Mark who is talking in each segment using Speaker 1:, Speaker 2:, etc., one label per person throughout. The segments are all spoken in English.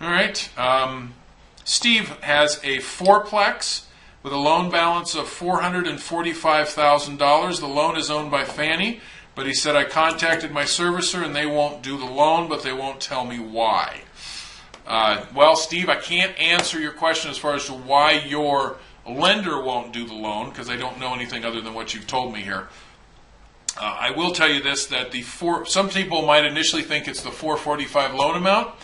Speaker 1: All right. Um, Steve has a fourplex with a loan balance of $445,000. The loan is owned by Fannie, but he said, I contacted my servicer and they won't do the loan, but they won't tell me why. Uh, well, Steve, I can't answer your question as far as to why your lender won't do the loan because I don't know anything other than what you've told me here. Uh, I will tell you this: that the four, some people might initially think it's the 445 loan amount,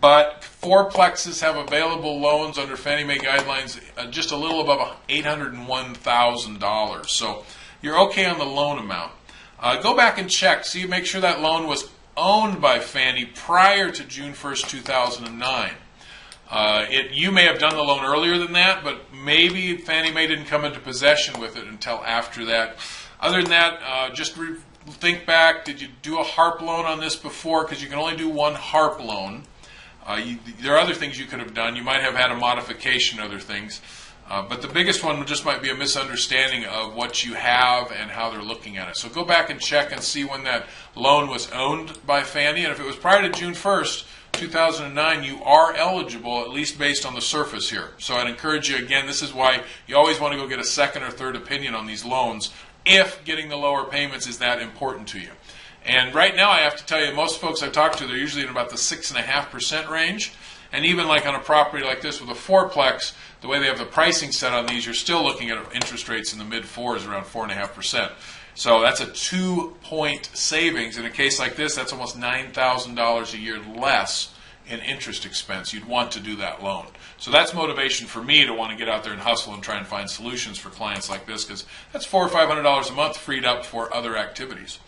Speaker 1: but fourplexes have available loans under Fannie Mae guidelines uh, just a little above $801,000. So you're okay on the loan amount. Uh, go back and check, see, make sure that loan was owned by Fannie prior to June 1st, 2009. Uh, it, you may have done the loan earlier than that, but maybe Fannie Mae didn't come into possession with it until after that. Other than that, uh, just think back. Did you do a HARP loan on this before? Because you can only do one HARP loan. Uh, you, there are other things you could have done. You might have had a modification, other things. Uh, but the biggest one just might be a misunderstanding of what you have and how they're looking at it. So go back and check and see when that loan was owned by Fannie. And if it was prior to June 1st, 2009, you are eligible, at least based on the surface here. So I'd encourage you, again, this is why you always want to go get a second or third opinion on these loans if getting the lower payments is that important to you. And right now, I have to tell you, most folks I talk to, they're usually in about the 6.5% range. And even like on a property like this with a fourplex, the way they have the pricing set on these, you're still looking at interest rates in the mid fours, around 4.5%. So that's a two point savings. In a case like this, that's almost $9,000 a year less in interest expense. You'd want to do that loan. So that's motivation for me to want to get out there and hustle and try and find solutions for clients like this because that's four or five hundred dollars a month freed up for other activities.